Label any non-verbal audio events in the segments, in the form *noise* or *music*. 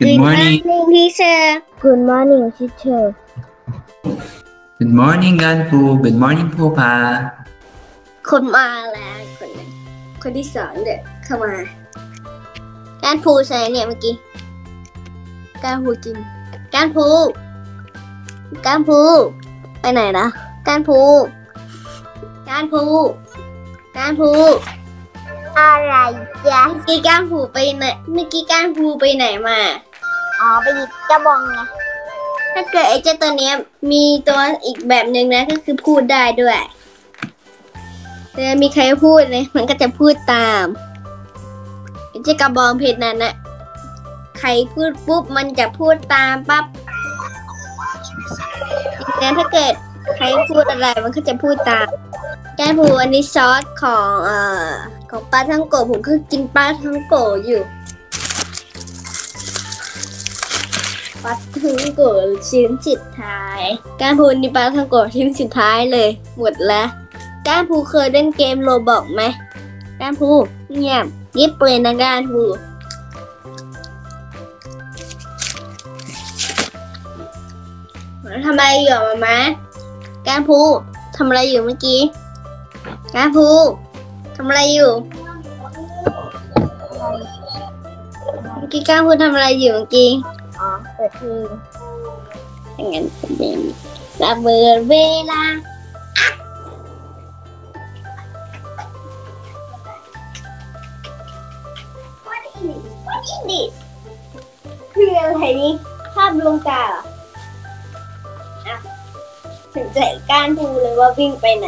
Good morning. morning teacher Good morning teacher Good morning กันภู Good morning ภูผาคนมาแล้วคนหนึงคนที่สองเด็กเข้ามาการพูใช่ไหมเนี่ยเมื่อกี้การพูจริงการพูการพูไปไหนนะการพูการพูการพูอะไรจ๊ะเมื่อกี้การพูไปไหนเมื่อกี้การพูไปไหนมา อ๋อไปหยิบกระบองไงถ้าเกิดไอ้เจ้าตัวเนี้ยมีตัวอีกแบบหนึ่งนะก็คือพูดได้ด้วยแต่มีใครพูดเลยมันก็จะพูดตามไอ้เจ้ากระบองเพชรนั้นนะใครพูดปุ๊บมันจะพูดตามปั๊บแต่ถ้าเกิดใครพูดอะไรมันก็จะพูดตามแก้พูอันนี้ซอสของเอ่อของปลาทั้งโกผมก็กินปลาทั้งโกอยู่ ปลาทังโกะชิ้นสุดท้าย การพูนี่ปลาทังโกะชิ้นสุดท้ายเลย หมดแล้วการพูเคยเล่นเกมโรบอกไหมการพูเงียบยิบเลยนะการพูทำอะไรอยู่มามะการพูทำอะไรอยู่เมื่อกี้การพูทำอะไรอยู่เมื่อกี้การพูทำอะไรอยู่เมื่อกี้ ปิดเพลงอย่างนั้นเป็นระเบิดเวลาอะ What is it? What is this? คืออะไรนี่ภาพดวงตาเหรออะถึงใจก้านดูเลยว่าวิ่งไปไหน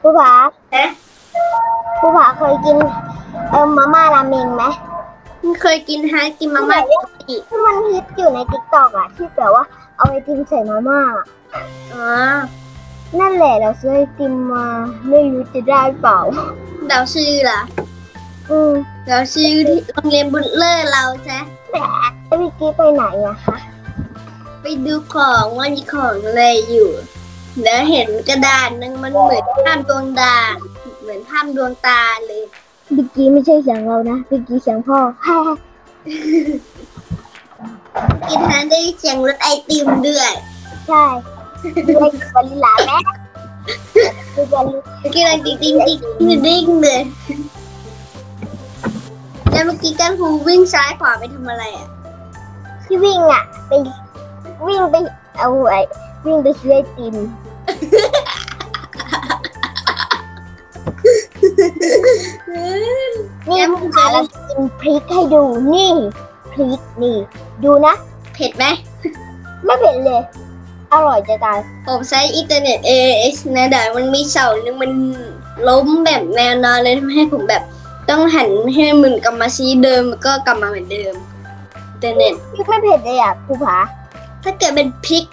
ผู้ผานะผู้ผาเคยกินเออมาม่าราเมงไหม มึงเคยกินฮะกินมาม่าอีกที่มันฮิตอยู่ในติ๊กต็อกอะที่แบบว่าเอาไอติมใส่มาม่าอ๋อนั่นแหละเราซื้อไอติมมาไม่รู้จะได้เปล่าเดาชื่อล่ะอืมเดาชื่อที่โรงเรียนบุญเลิศเราใช่แล้วพี่กี้ไปไหนอะคะไปดูของว่ามีของอะไรอยู่แล้วเห็นกระดานนึงมันเหมือนภาพดวงดาวเหมือนภาพดวงตาเลย พี่กี้ไม่ใช่เสียงเรานะพี่กี้เสียงพ่อกินทานได้เสียงรถไอติมด้วยใช่ด้วยวานิลาแม่ด้วยวานิลาเมื่อกี้เราจริงจริงจริงดิ้งเลยแล้วเมื่อกี้กันฮูวิ่งซ้ายขวาไปทำอะไรอะที่วิ่งอะไปวิ่งไปเอาไอ้วิ่งไปซื้อไอติม นี่แล้วผู้ผาเรากินพริกให้ดูนี่พริกนี่ ดูนะ เผ็ดไหมไม่เผ็ดเลย อร่อยจะตายผมใช้อินเทอร์เน็ต AAS นะแต่มันมีเสาหนึงมันล้มแบบแนวนอนเลยทำให้ผมแบบต้องหันให้มันกลับมาชี้เดิมแล้วก็กลับมาเหมือนเดิมอินเทอร์เน็ตพริกไม่เผ็ดเลยอะผู้ผาถ้าเกิดเป็นพริก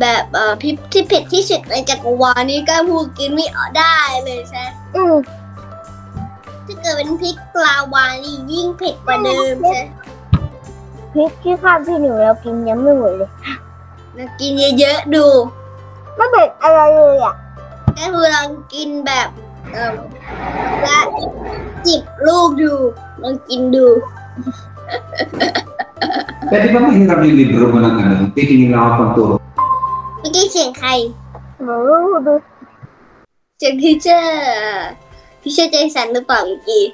แบบเอ่อพริกที่เผ็ดที่สุดในจักรวาลนี้ก็พูดกินไม่ออกได้เลยใช่ไหมอืม ถ้าเกิดเป็นพริกลาวานี่ยิ่งเผ็ดกว่าเดิมใช่พริกที่ข้าวที่หนูเรากินยังไม่หมดเลยแล้วกินเยอะๆดู ไม่เผ็ดอะไรเลยอะก็คือลองกินแบบเอ่อละจิบลูกดูลองกินดู Pwede ba mahirap yung libro mo ng ano? Titingin lang ako pang turo. เมื่อกี้เสี ยงใครหนูดูเสียงทีเชอร์ทีเชอร์ใจสันหรือเปล่าเมื่อกี้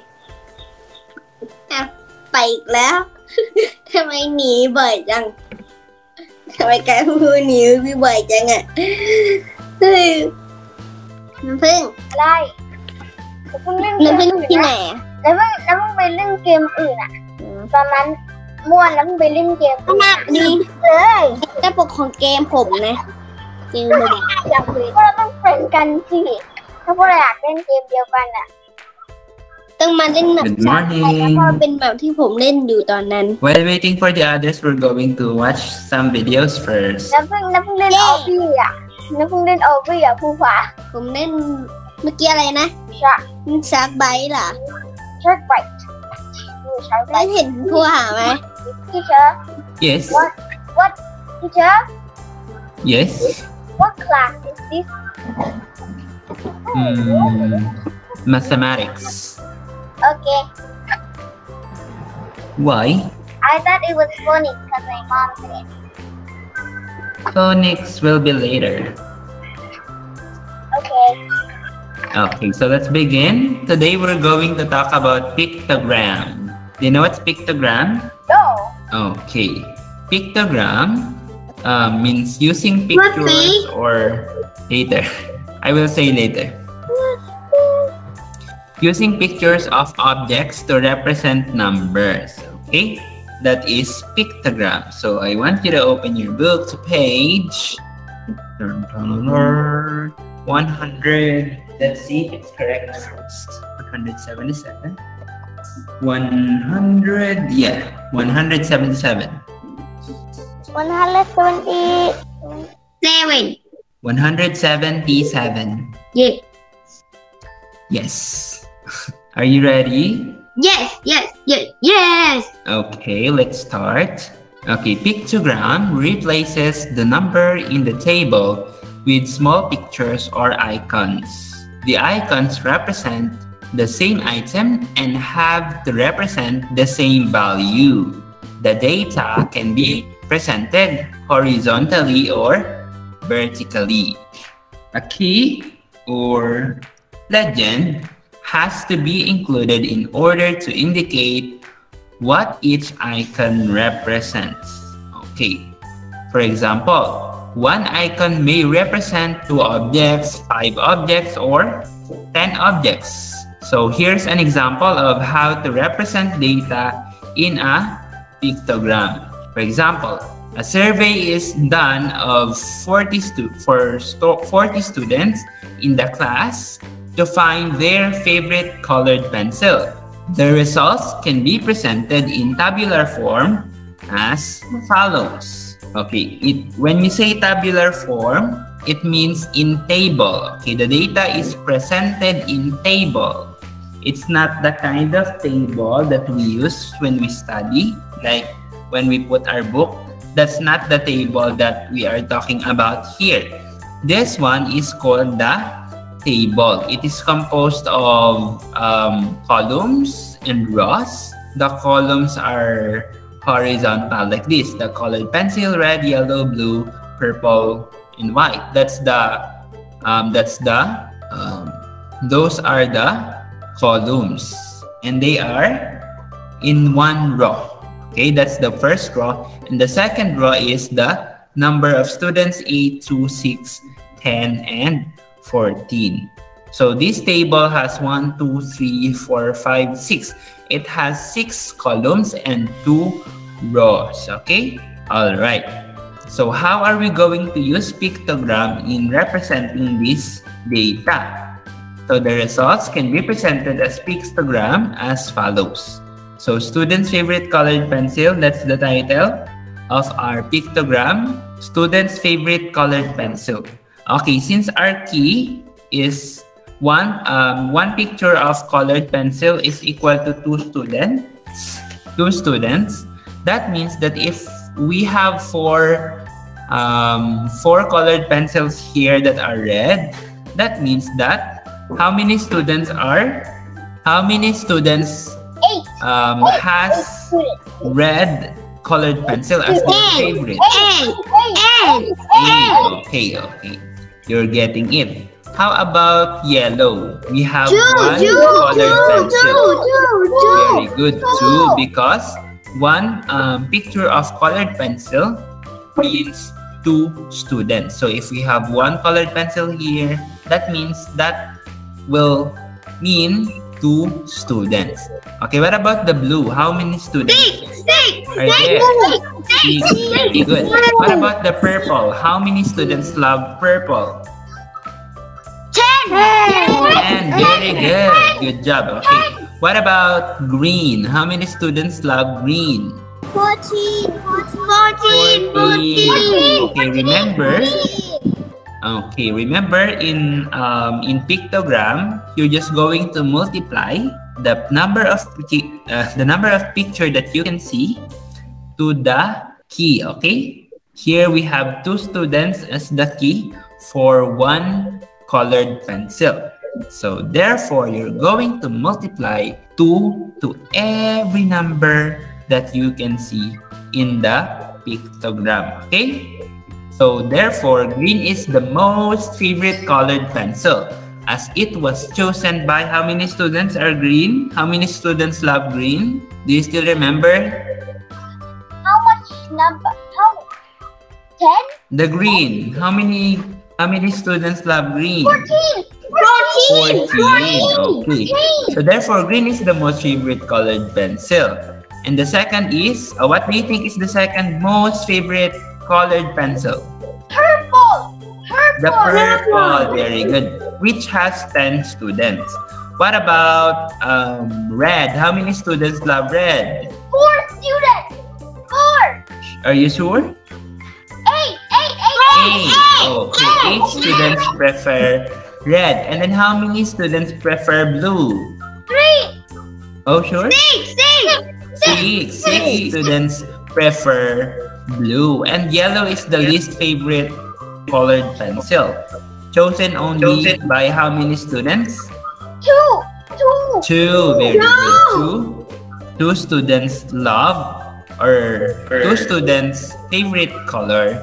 อ้าวไปอีกแล้ว ทำไมหนีบ่อยจังทำไมแกพูดหนีพี่บ่อยจังอะเฮ้ยน้ำพึ่งอะไรแล้วเพิ่งเล่นเกน้ำมพึ่งอื่นที่ไหนนะอะแล้วเพิ่งแล้วเพิ่งไปเล่นเกมอื่นอะตอนนั้นม่วนแล้วเพิ่งไปเล่นเกมขนาดนี้เลยแต่ปกของเกมผมนะเกมผมอยากคุยก็เราต้องเป็นกันสิ ถ้าพวกเราอยากเล่นเกมเดียวกันอะ ต้องมาเล่นแบบ Good แล้วก็ morning เป็นแบบที่ผมเล่นอยู่ตอนนั้น While waiting for the others we're going to watch some videos first แล้วเพิ่งแล้วเพิ่งเล่นเย้ ออบี้อะแล้วเพิ่งเล่นออบี้อะผู้ผาผมเล่นเมื่อกี้อะไรนะชาซากไบต์เหรอชาร์กไบท์ชาร์กไบแล้วท์เห็นผู้หาไหมที่เชอร์ Yes ที่เชอร์ Yes what class is this Hmm, mathematics. Okay. Why? I thought it was phonics because my mom said it. Phonics will be later. Okay. Okay, so let's begin. Today we're going to talk about pictogram. Do you know what's pictogram? No. Okay. Pictogram uh, means using pictures or data. *laughs* I will say later. Using pictures of objects to represent numbers. Okay? That is pictogram. So I want you to open your book to page 100. Let's see if it's correct first. 177. 100. Yeah, 177. 120. Seven. 177. Yeah. Yes. *laughs* Are you ready? Yes, yes, yes, yes. Okay, let's start. Okay, pictogram replaces the number in the table with small pictures or icons. The icons represent the same item and have to represent the same value. The data can be presented horizontally or vertically. A key or legend has to be included in order to indicate what each icon represents. Okay, for example, one icon may represent two objects, five objects, or 10 objects. So here's an example of how to represent data in a pictogram. For example, a survey is done of 40, stu for sto 40 students in the class to find their favorite colored pencil. The results can be presented in tabular form as follows. Okay, it, when we say tabular form, it means in table. Okay, the data is presented in table. It's not the kind of table that we use when we study, like when we put our book. That's not the table that we are talking about here. This one is called the table. It is composed of um, columns and rows. The columns are horizontal like this. The colored pencil, red, yellow, blue, purple, and white. That's the um, that's the um, those are the columns and they are in one row. Okay, that's the first row. And the second row is the number of students 8, 2, 6, 10, and 14. So this table has 1, 2, 3, 4, 5, 6. It has 6 columns and 2 rows. Okay? Alright. So how are we going to use pictogram in representing this data? So the results can be presented as pictogram as follows. So student's favorite colored pencil, that's the title of our pictogram. Student's favorite colored pencil. Okay, since our key is one um, one picture of colored pencil is equal to two students, two students. That means that if we have four um, four colored pencils here that are red, that means that how many students are how many students. Um, has red colored pencil as their favorite? Eight. Okay, okay. You're getting it. How about yellow? We have Two. one Two. colored Two. pencil. Very good. Two because one um, picture of colored pencil means two students. So if we have one colored pencil here, that means that will mean two students. Okay, what about the blue? How many students Six. Six. are there? Six. Very good. What about the purple? How many students love purple? Ten. And very good. Good job. Okay. What about green? How many students love green? Fourteen. Fourteen. Fourteen. Okay, remember. Okay, remember in um, in pictogram, you're just going to multiply the number of uh, the number of picture that you can see to the key. Okay, here we have two students as the key for one colored pencil. So therefore, you're going to multiply two to every number that you can see in the pictogram. Okay? So therefore, green is the most favorite colored pencil as it was chosen by how many students are green? How many students love green? Do you still remember? How much number? How? Ten? The green. How many how many students love green? Fourteen. 14. Okay. So therefore, green is the most favorite colored pencil. And the second is, uh, what do you think is the second most favorite colored pencil? Purple. Purple! The Purple. Very good. Which has 10 students. What about um, red? How many students love red? Four students. Four. Are you sure? Eight. Eight. Eight. Eight. Okay. Eight students prefer red. And then how many students prefer blue? Three. Oh, sure? Six. Six. Six. Six students prefer blue. And yellow is the least favorite colored pencil. Chosen only by how many students? Two. Two. Two. Very good. Two. Two students love or two students' favorite color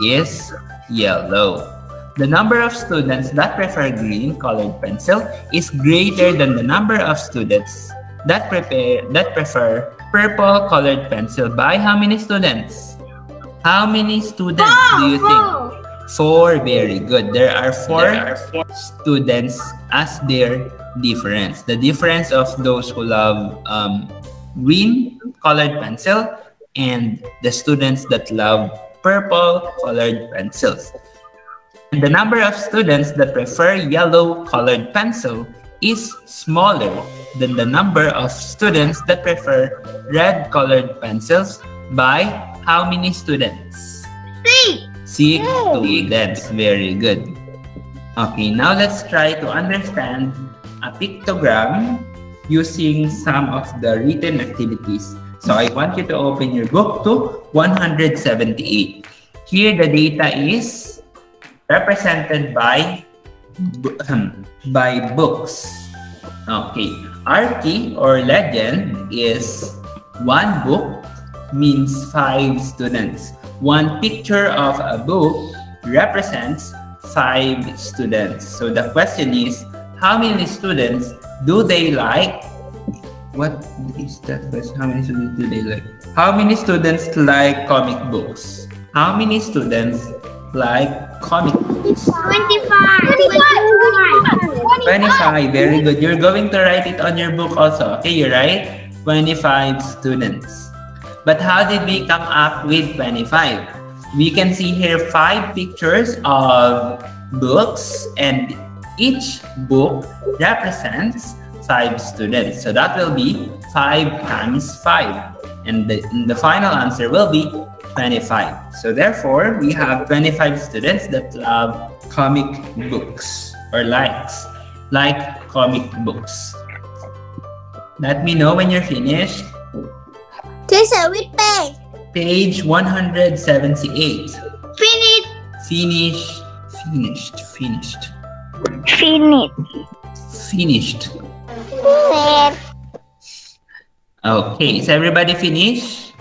is yellow. The number of students that prefer green colored pencil is greater than the number of students that prepare that prefer purple colored pencil by how many students? How many students do you think? Four. Very good. There are four, students as their difference. The difference of those who love um, green colored pencil and the students that love purple colored pencils. And the number of students that prefer yellow colored pencil is smaller than the number of students that prefer red colored pencils by how many students? Six. Six students. Very good. Okay, now let's try to understand a pictogram using some of the written activities. So I want you to open your book to 178. Here the data is represented by by books. Okay, Archie or legend is one book means five students. One picture of a book represents five students. So the question is, how many students do they like? What is that question? How many students do they like? How many students like comic books? How many students like comic books? Twenty-five. Twenty-five. 25, very good. You're going to write it on your book also. Okay, you write 25 students. But how did we come up with 25? We can see here five pictures of books and each book represents five students. So that will be 5 times 5. And the, and the final answer will be 25. So therefore, we have 25 students that love comic books or likes like comic books. Let me know when you're finished. Teacher, which page? Page 178. Finished. Finished. Finished. Finished. Finished. Finished. Finish. Okay, is everybody finished?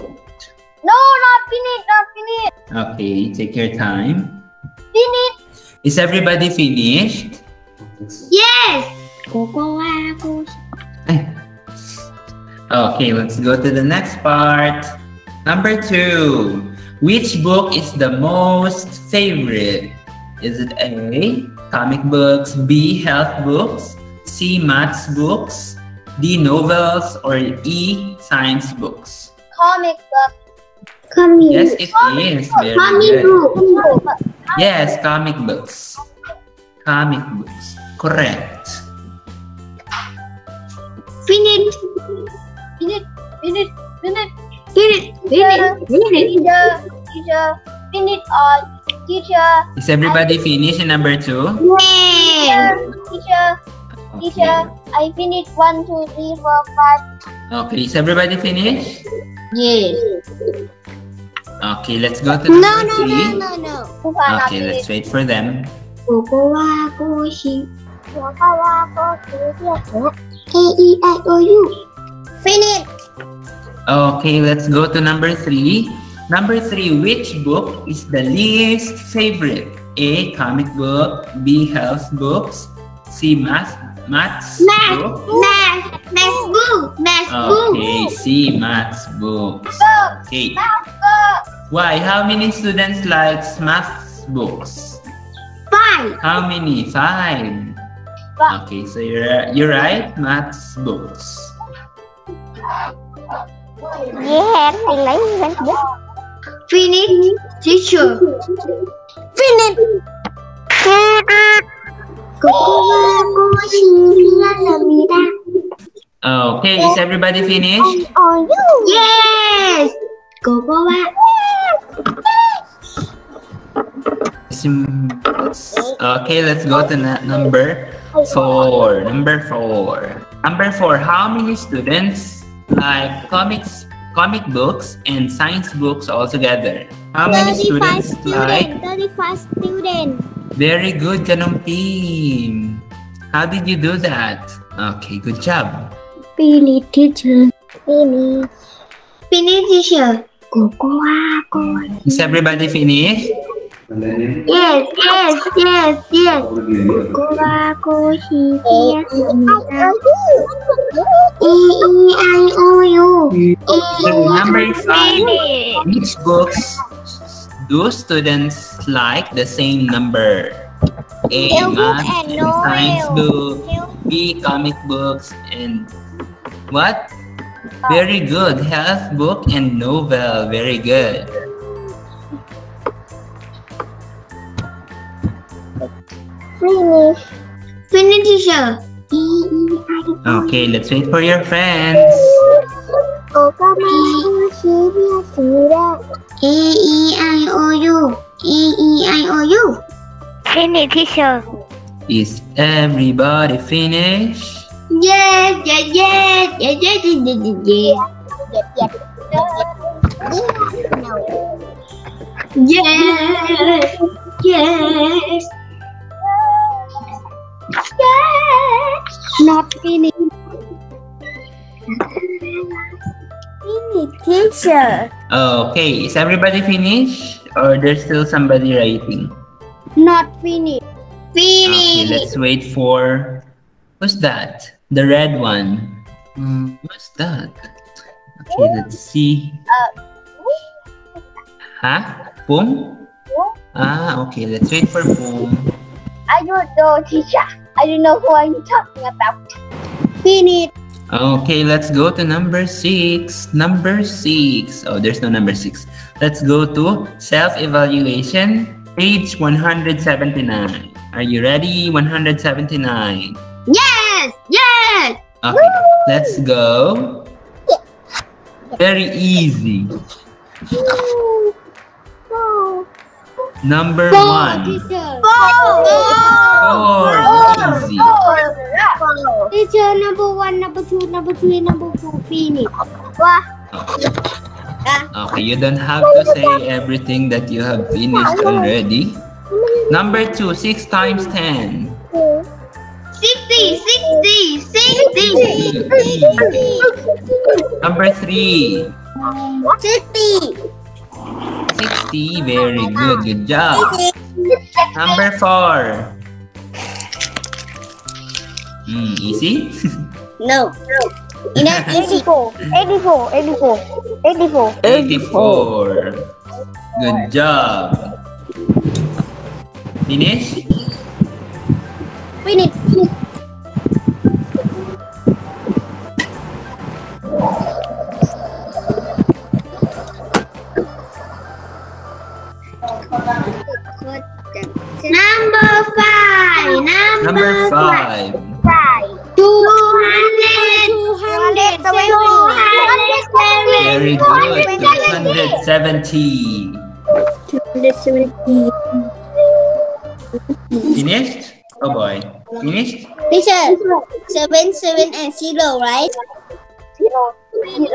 No, not finish. Not finish. Okay, take your time. Finish. Is everybody finished? Yes. Eh. Okay, let's go to the next part. Number two. Which book is the most favorite? Is it A, comic books, B, health books, C, maths books, D, novels, or E, science books? Comic book. Comic. Yes, it is. Very Comic good. book. Yes, comic books. Comic books. Correct. Finish. Finish. Finish. Finish. Finish. Finish. Finish. Teacher. Teacher. Finish all. Teacher. Is everybody finished in number two? Yeah. Teacher. Teacher. I finished one, two, three, four, five. Okay, is everybody finished? Yes. Okay, let's go to number no, no, three. No, no, no, no. Okay, let's wait for them. K-E-I-O-U. Finish. Okay, let's go to number three. Number three, which book is the least favorite? A. Comic book. B. Health books. C. Math. Maths math, book. Math. Math book. Math okay, book. Okay, C. Maths books. Okay. Math book. Why? How many students likes maths books? Five. How many? Five. Five. Okay, so you're you're right. Maths books. Dễ hẹn thì lấy lên. Finish. Teacher. Finish. Cocoa, cochilla, la vida. Okay, is everybody finished? Are you? Yes. Cocoa. Okay, let's go to number four. Number four. Number four. How many students like comics, comic books, and science books all together? How many 35 students students. like? 35 students. Very good, Ganong team. How did you do that? Okay, good job. Finish teacher. Finish. Finish, teacher. Cocoa, cocoa. Is everybody finished? Yes, yes, yes, yes. Cocoa, la vida. E, E, I, O, U. E, Number five. Which books do students like the same number? A. Math and science book. B. Comic books and what? Very good. Health book and novel. Very good. Finish. Finish, teacher. I, Okay, let's wait for your friends. Cocoa, cochilla, la vida. E, I, O, U. E, E, I, O, U. Finish, teacher. Is everybody finished? Yes, yes, yes, yes, yes, yes, yes, yes. Yes, yes. Yes. Not finish. Finish teacher. Okay, is everybody finished? Or there's still somebody writing? Not finished. finish. Okay, let's wait for. Who's that? The red one. Hmm, what's that? Okay, let's see. Huh? Boom? Ah, okay. Let's wait for boom. I don't know, teacher. I don't know who I'm talking about. Finish. Okay, let's go to number six. Number six. Oh, there's no number six. Let's go to self-evaluation, page 179. Are you ready? 179. Yes, yes. Okay, let's go. Very easy. Number one. Teacher. Four. Easy. Teacher number one, number two, number three, number four. Finish. Okay, you don't have to say everything that you have finished already. Number two, six times ten. 60, 60, 60. Number 3. sixty. 60, Very good. Good job. Number four. Hmm, easy? *laughs* No. Enough *laughs* easy. 84, 84, 84, 84. 84. Good job. Finish? Finish. 270. Two hundred seventy. Finished? Oh boy. Finished? Teacher, seven, seven, and zero, right?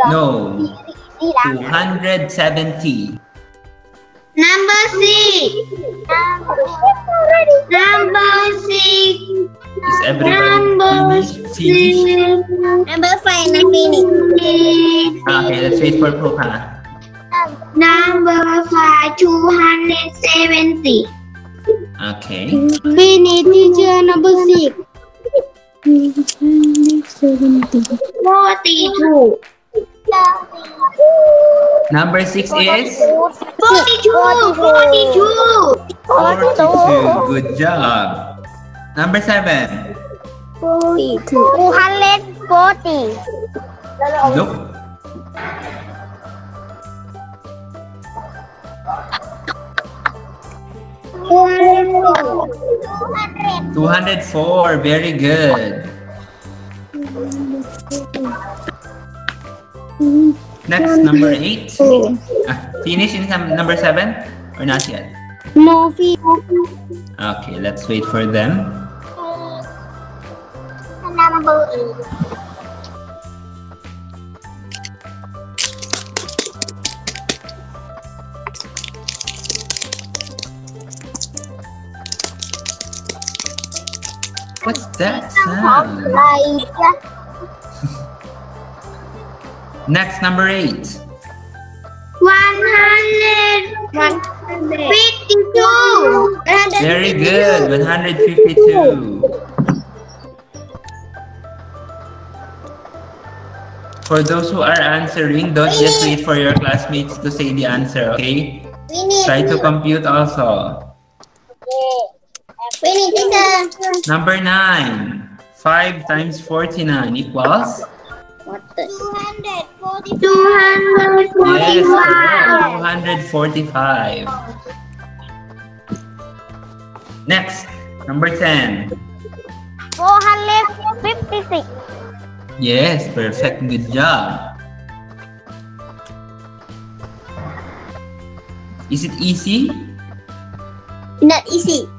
No. 270. Number six, number six, Is everybody number finished? Finished? six, Number five, na finish. Ah, okay, let's wait for Pupa. Number five, two hundred seventy. Okay. We need teacher number six. Forty-two. Number six is? Forty-two. Forty-two. Forty-two. Good job. Number seven. Forty-two. Two hundred forty. Nope. 204. 204. Very good. Next, number eight. Ah, finish in number seven or not yet? No, Okay, let's wait for them. Number eight. What's that sound? Next, number eight. 152. Very good. 152. For those who are answering, don't just wait for your classmates to say the answer, okay? Try to compute also. Teacher. Number nine. 5 times 49 equals? What the? 245. Yes, 245. Next, number 10. 456. Yes, perfect. Good job. Is it easy? Not easy.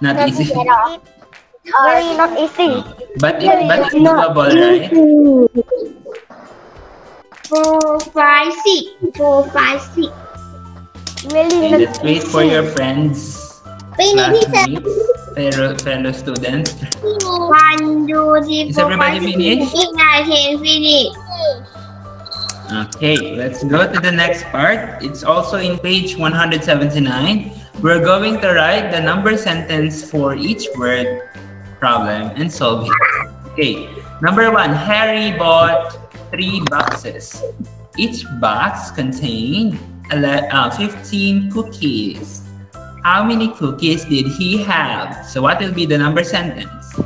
Not easy. Very not easy. But it, but it's doable, right? 456. 456. Really Okay, let's wait for your friends, Finish teacher. classmates, fellow, fellow students. One, two, three, Is four, everybody five, six, finished? eight, nine, ten, finish. Okay, let's go to the next part. It's also in page 179. We're going to write the number sentence for each word problem and solve it. Okay, number one, Harry bought three boxes. Each box contained uh, 15 cookies. How many cookies did he have? So what will be the number sentence?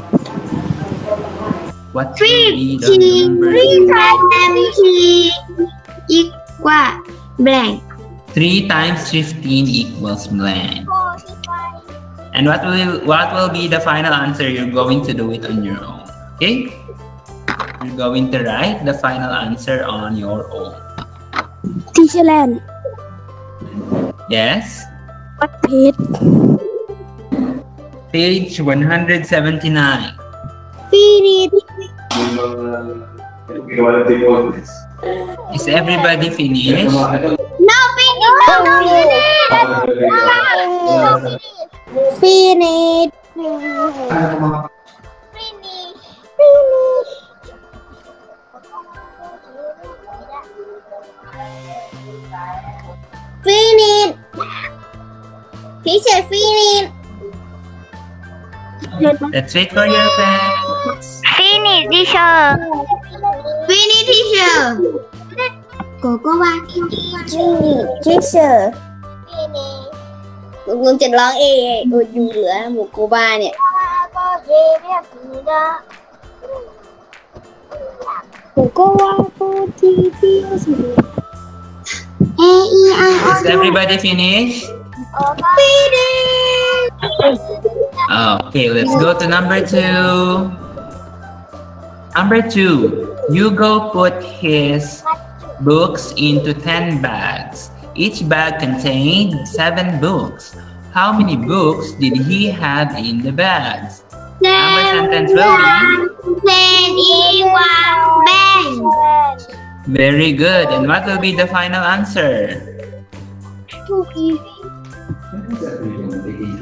What will be the number Three times he equal blank. 3 times 15 equals blank. And what will what will be the final answer? You're going to do it on your own. Okay? You're going to write the final answer on your own. Teacher Lance. Yes? What page? Page 179. Finish. Is everybody finished? No finish. No finish. Finish. Finish. Teacher, finish. Let's wait for your friends. Finish, teacher. Finish, teacher. Cô có ba Teacher. Luân Luân Trần Loan ê ôi dù lửa một cô ba nè một cô ba cô chi chi A E I Is everybody finished? Okay, let's go to number two. Number two, Hugo put his books into 10 bags. Each bag contained seven books. How many books did he have in the bags? Number sentence will be one bang. very good. And what will be the final answer?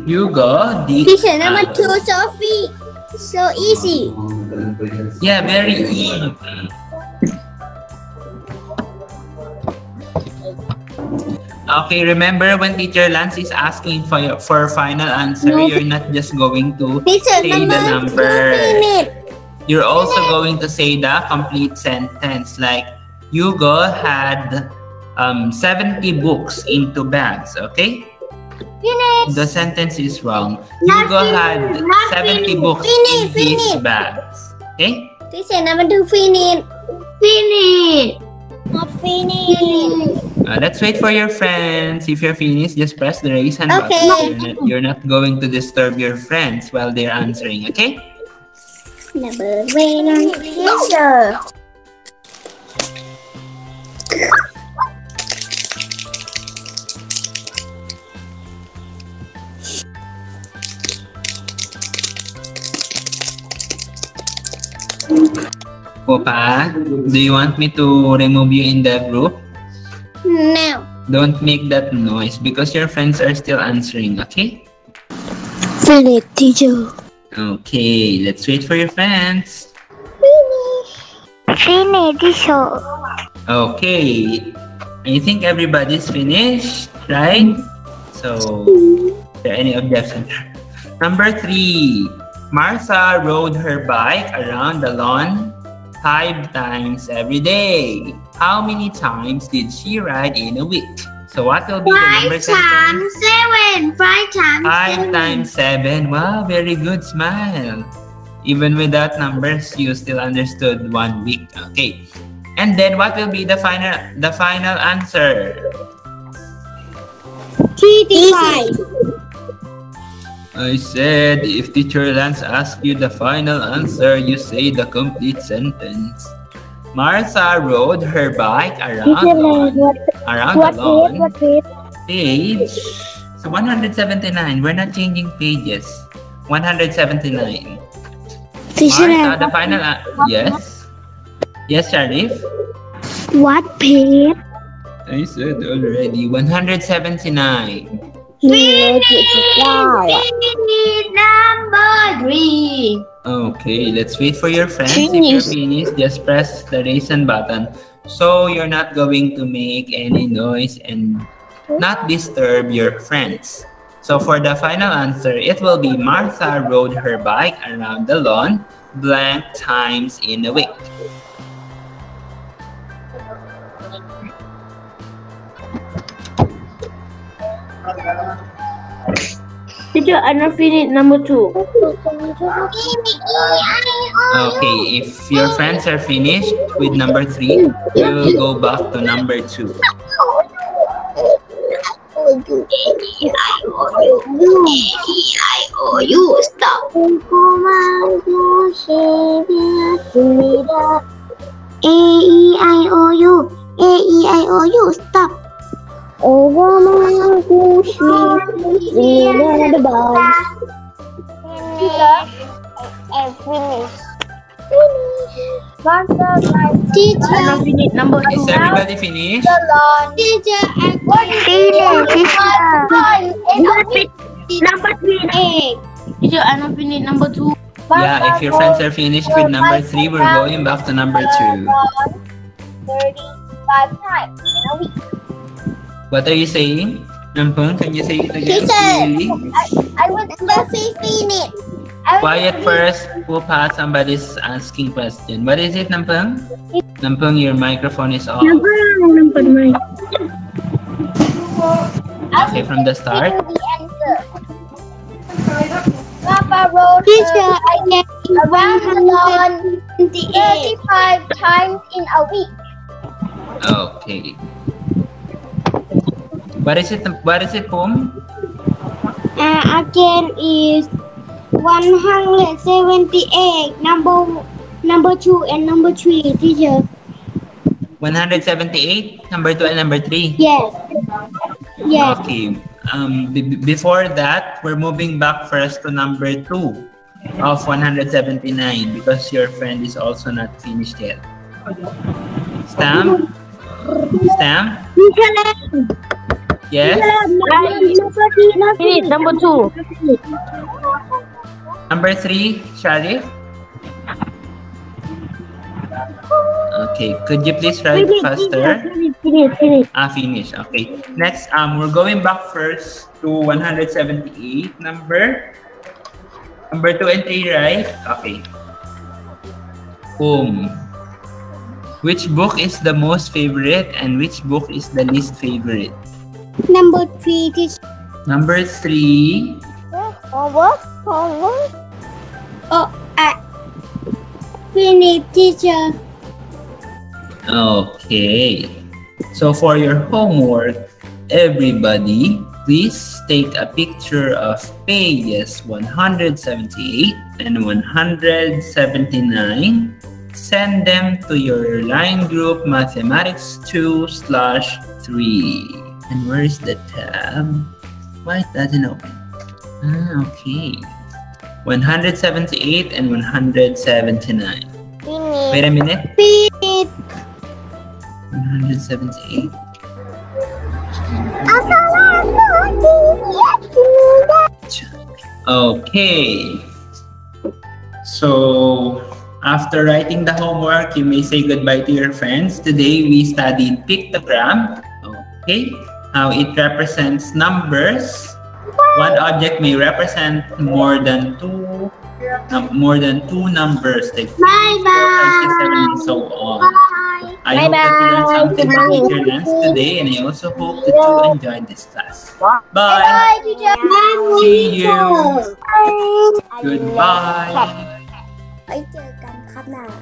Hugo did. Teacher ah. number two Sophie so easy Yeah, very easy. Okay, remember when teacher Lance is asking for your, for final answer, No. you're not just going to Teacher, say the number number. two minute. You're also going to say the complete sentence like Hugo had um, 70 books into bags, okay? Finish. The sentence is wrong. Not Hugo finish, had not 70 finish. books Finish, in his bags. Okay? Teacher, number two minute. Finish. Not finish. Uh, let's wait for your friends. If you're finished, just press the raise hand Okay. button. You're not, you're not going to disturb your friends while they're answering, okay? Number one. Teacher. Popa, do you want me to remove you in the group? Now. Don't make that noise because your friends are still answering, okay? Finish, teacher. Okay, let's wait for your friends. Finish, teacher. Okay, I think everybody's finished, right? So, is there any objection? Number three, Martha rode her bike around the lawn five times every day. How many times did she ride in a week? So what will be the number Five sentence? times seven. Five times Five seven. times seven. Wow, very good smile. Even without numbers, you still understood one week. Okay. And then what will be the final the final answer? Five. I said if teacher Lance asks you the final answer, you say the complete sentence. Martha rode her bike around Teacher, lawn, what, around what the page? What page? page. So 179. We're not changing pages. 179. Teacher, Martha, the final uh, an- yes. Yes, Sharif. what page? I said already 179. Finish number three. Okay, let's wait for your friends. If you're finished, just press the raise hand button. So you're not going to make any noise and not disturb your friends. So for the final answer, it will be Martha rode her bike around the lawn blank times in a week. Teacher, I'm not finished number two. Okay, if your friends are finished with number three, we'll go back to number two. you stop. A E I O U A E I O U stop. Over my bush, near the bar. Teacher. I'm not finished number Is two. everybody finished? Teacher. Finish. Number three. Teacher, I'm not finished number two. Yeah, if your friends are finished with number three, we're going back to number two. Thirty-five times in a week. What are you saying? Nampung, can you say it again? Teacher. clearly? I was number fifteen it. Quiet first, Pupa. Somebody's asking question. What is it, Nampung? Nampung, your microphone is off. Number nine. Okay, from the start. The answer. Papa wrote Teacher, I get around 35 times in a week. Okay. What is it? What is it, Pum? Uh, again is 178. Number number two and number three, teacher. 178, number two and number three. Yes. Yes. Okay. Um, before that, we're moving back first to number two of 179 because your friend is also not finished yet. Stamp? Stamp? Yes? Finish number two. Number three, Sharif? Okay, could you please write faster? Finish, finish, finish. Ah, finish. Okay. Next, um, we're going back first to 178 number. Number 2 and 3, right? Okay. Home. Which book is the most favorite and which book is the least favorite? Number three, teacher. Number 3. Homework, homework. Oh, I teacher. Okay. So for your homework, everybody, please take a picture of pages 178 and 179. Send them to your line group mathematics 2 slash 3. And where is the tab? Why it doesn't open? Ah, okay. 178 and 179. Wait a minute. Finish. 178. Okay. So, after writing the homework, you may say goodbye to your friends. Today, we studied pictogram. Okay. How it represents numbers. One object may represent more than two more than two numbers like three, Bye four, five, six, seven, and bye. so on. Bye. I hope that you learned something from. Teacher Lance today, and I also hope that you enjoyed this class. Bye. Bye, teacher. See you. Bye. Goodbye.